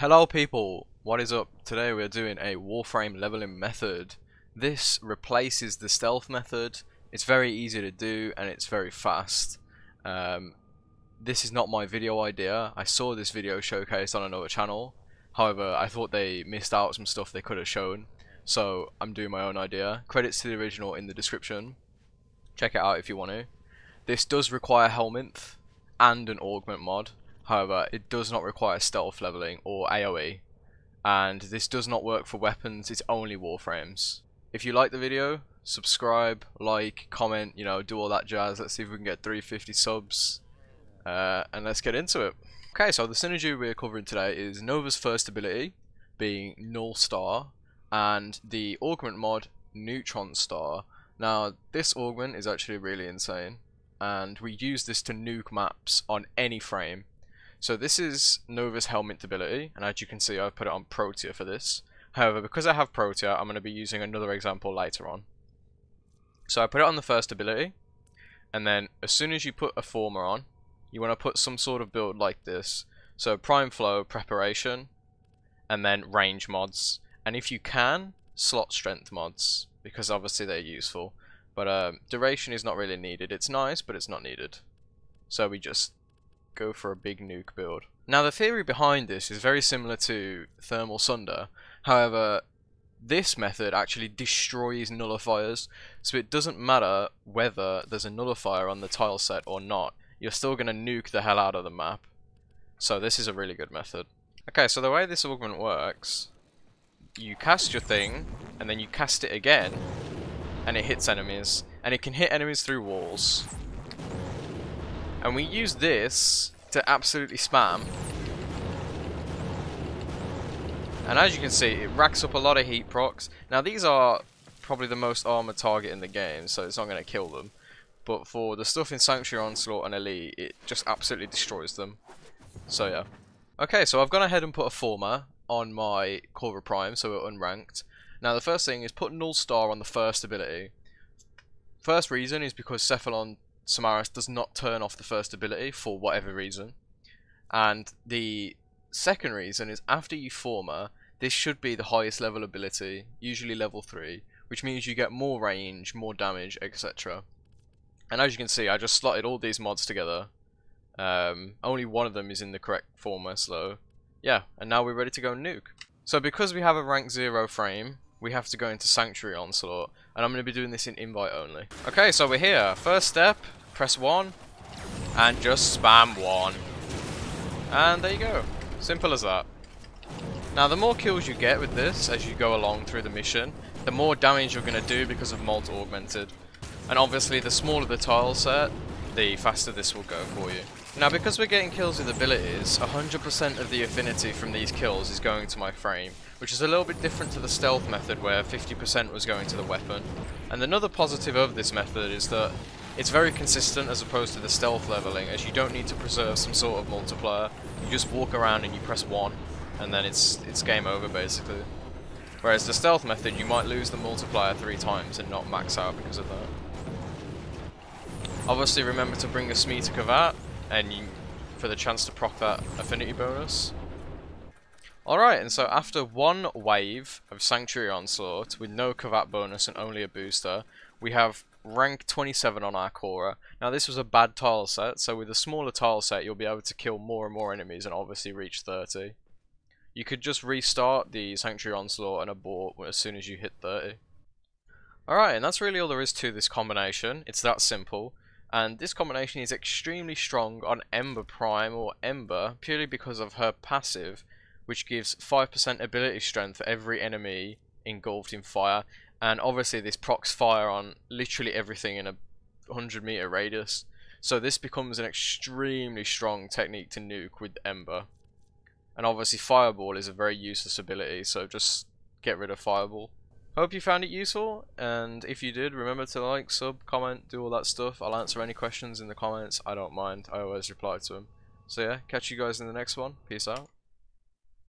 Hello people, what is up? Today we're doing a Warframe leveling method. This replaces the stealth method. It's very easy to do and it's very fast. Um, this is not my video idea. I saw this video showcased on another channel. However, I thought they missed out some stuff they could have shown. So I'm doing my own idea. Credits to the original in the description. Check it out if you want to. This does require Helminth and an augment mod. However, it does not require stealth leveling or AoE. And this does not work for weapons, it's only warframes. If you like the video, subscribe, like, comment, you know, do all that jazz. Let's see if we can get 350 subs. Uh, and let's get into it. Okay, so the synergy we're covering today is Nova's first ability, being Null Star, and the augment mod, Neutron Star. Now, this augment is actually really insane, and we use this to nuke maps on any frame. So this is Nova's Helminth ability, and as you can see I've put it on Protea for this. However, because I have Protea, I'm going to be using another example later on. So I put it on the first ability, and then as soon as you put a Forma on, you want to put some sort of build like this. So Prime Flow, Preparation, and then Range mods. And if you can, Slot Strength mods, because obviously they're useful. But um, Duration is not really needed. It's nice, but it's not needed. So we just go for a big nuke build. Now the theory behind this is very similar to Thermal Sunder, however this method actually destroys nullifiers, so it doesn't matter whether there's a nullifier on the tile set or not, you're still going to nuke the hell out of the map. So this is a really good method. Okay, so the way this augment works, you cast your thing, and then you cast it again, and it hits enemies, and it can hit enemies through walls. And we use this to absolutely spam. And as you can see, it racks up a lot of heat procs. Now these are probably the most armored target in the game, so it's not going to kill them. But for the stuff in Sanctuary Onslaught and Elite, it just absolutely destroys them. So yeah. Okay, so I've gone ahead and put a Forma on my Cobra Prime, so we're unranked. Now the first thing is put Null Star on the first ability. First reason is because Cephalon Simaris does not turn off the first ability for whatever reason. And the second reason is after you Forma, this should be the highest level ability, usually level 3, which means you get more range, more damage, etc. And as you can see, I just slotted all these mods together. Um, only one of them is in the correct Forma, so yeah, and now we're ready to go nuke. So because we have a rank 0 frame, we have to go into Sanctuary Onslaught, and I'm going to be doing this in invite only. Okay, so we're here. First step, press 1, and just spam 1. And there you go. Simple as that. Now, the more kills you get with this as you go along through the mission, the more damage you're going to do because of Molt Augmented. And obviously, the smaller the tile set, the faster this will go for you. Now, because we're getting kills with abilities, 100% of the affinity from these kills is going to my frame, which is a little bit different to the stealth method where 50% was going to the weapon. And another positive of this method is that it's very consistent as opposed to the stealth leveling, as you don't need to preserve some sort of multiplier. You just walk around and you press 1, and then it's, it's game over basically. Whereas the stealth method, you might lose the multiplier three times and not max out because of that. Obviously remember to bring a Smeeta Kavat, and you, for the chance to proc that affinity bonus. Alright, and so after one wave of Sanctuary Onslaught, with no Kavat bonus and only a booster, we have rank 27 on our Cora. Now this was a bad tile set, so with a smaller tile set you'll be able to kill more and more enemies and obviously reach 30. You could just restart the Sanctuary Onslaught and abort as soon as you hit 30. Alright, and that's really all there is to this combination. It's that simple. And this combination is extremely strong on Ember Prime or Ember purely because of her passive, which gives 5% ability strength for every enemy engulfed in fire. And obviously this procs fire on literally everything in a 100 meter radius. So this becomes an extremely strong technique to nuke with Ember. And obviously Fireball is a very useless ability, so just get rid of Fireball. Hope you found it useful, and if you did, remember to like, sub, comment, do all that stuff. I'll answer any questions in the comments. I don't mind. I always reply to them. So yeah, catch you guys in the next one. Peace out.